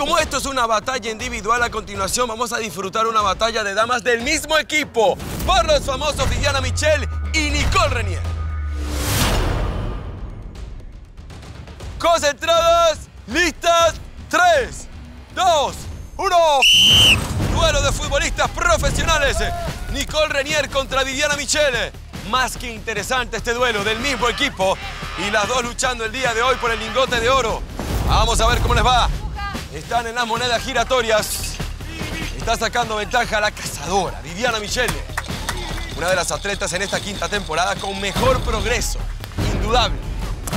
como esto es una batalla individual, a continuación vamos a disfrutar una batalla de damas del mismo equipo por los famosos Viviana Michel y Nicole Renier. Concentradas, listas, 3, 2, 1. Duelo de futbolistas profesionales. Nicole Renier contra Viviana Michel. Más que interesante este duelo del mismo equipo y las dos luchando el día de hoy por el lingote de oro. Vamos a ver cómo les va. Están en las monedas giratorias. Está sacando ventaja la cazadora, Viviana Michele. Una de las atletas en esta quinta temporada con mejor progreso. Indudable.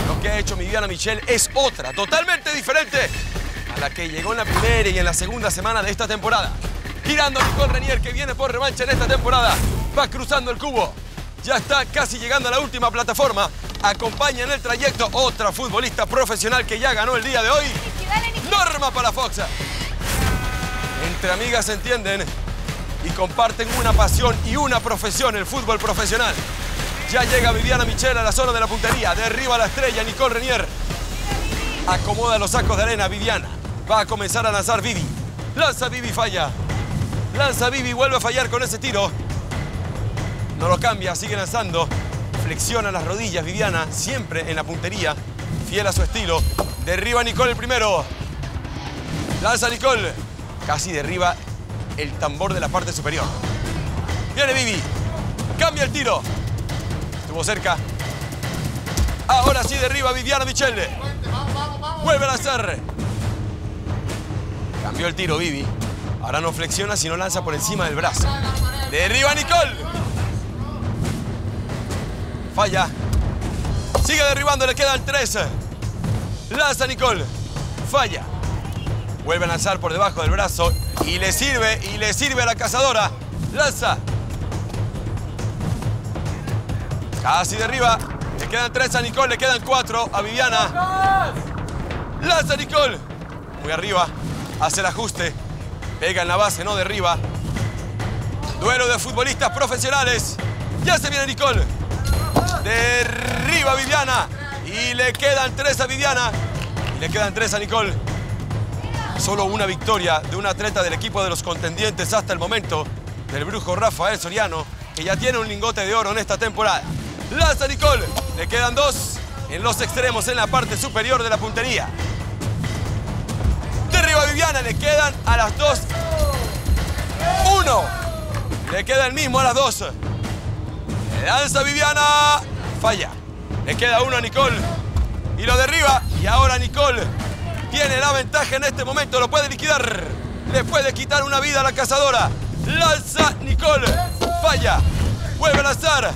Lo que ha hecho Viviana Michel es otra, totalmente diferente a la que llegó en la primera y en la segunda semana de esta temporada. Girando Nicole Renier, que viene por revancha en esta temporada. Va cruzando el cubo. Ya está casi llegando a la última plataforma. Acompaña en el trayecto otra futbolista profesional que ya ganó el día de hoy. Norma Palafox. Entre amigas se entienden y comparten una pasión y una profesión, el fútbol profesional. Ya llega Viviana Michel a la zona de la puntería. Derriba la estrella Nicole Renier. Acomoda los sacos de arena Viviana. Va a comenzar a lanzar Vivi. Lanza Vivi, falla. Lanza Vivi, vuelve a fallar con ese tiro. No lo cambia, sigue lanzando. Flexiona las rodillas Viviana, siempre en la puntería. Fiel a su estilo. Derriba Nicole el primero. Lanza Nicole. Casi derriba el tambor de la parte superior. Viene Vivi. Cambia el tiro. Estuvo cerca. Ahora sí derriba Viviana Michele. Vuelve a lanzar. Cambió el tiro Vivi. Ahora no flexiona, sino lanza por encima del brazo. Derriba Nicole. Falla. Sigue derribando, le quedan tres. Lanza Nicole. Falla. Vuelve a lanzar por debajo del brazo. Y le sirve, y le sirve a la cazadora. Lanza. Casi derriba. Le quedan tres a Nicole, le quedan cuatro a Viviana. Lanza Nicole. Muy arriba. Hace el ajuste. Pega en la base, no derriba. Duelo de futbolistas profesionales. Ya se viene Nicole. Derriba Viviana. Y le quedan tres a Viviana. Y le quedan tres a Nicole. Solo una victoria de un atleta del equipo de los contendientes hasta el momento, del brujo Rafael Soriano, que ya tiene un lingote de oro en esta temporada. Lanza Nicole. Le quedan dos en los extremos, en la parte superior de la puntería. Derriba Viviana. Le quedan a las dos. Uno. Le queda el mismo a las dos. Lanza Viviana. Falla. Le queda uno a Nicole. Y lo derriba. Y ahora Nicole tiene la ventaja en este momento. Lo puede liquidar. Le puede quitar una vida a la cazadora. Lanza Nicole. Falla. Vuelve a lanzar.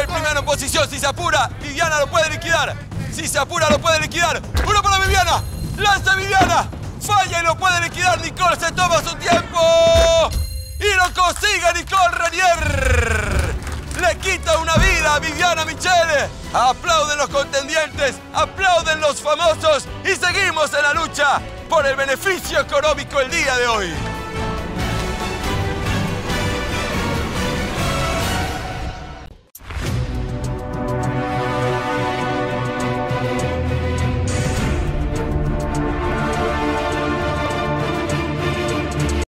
El primero en posición. Si se apura, Viviana lo puede liquidar. Si se apura, lo puede liquidar. Uno para Viviana. Lanza Viviana. Falla y lo puede liquidar. Nicole se toma su tiempo. Y lo consigue Nicole Renier. Le quita una vida a Viviana Michele. Aplauden los contendientes, aplauden famosos y seguimos en la lucha por el beneficio económico el día de hoy.